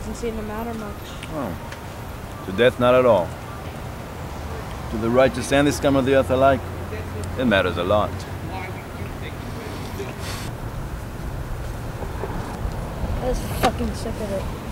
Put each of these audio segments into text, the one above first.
Doesn't seem to matter much. Oh. To death, not at all. To the righteous and the scum of the earth alike, it matters a lot. I was fucking sick of it.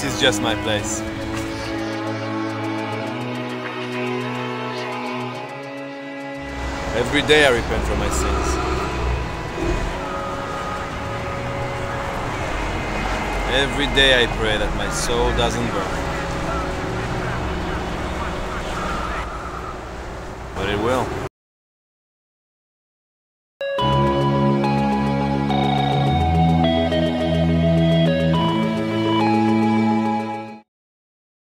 This is just my place. Every day I repent for my sins. Every day I pray that my soul doesn't burn. But it will.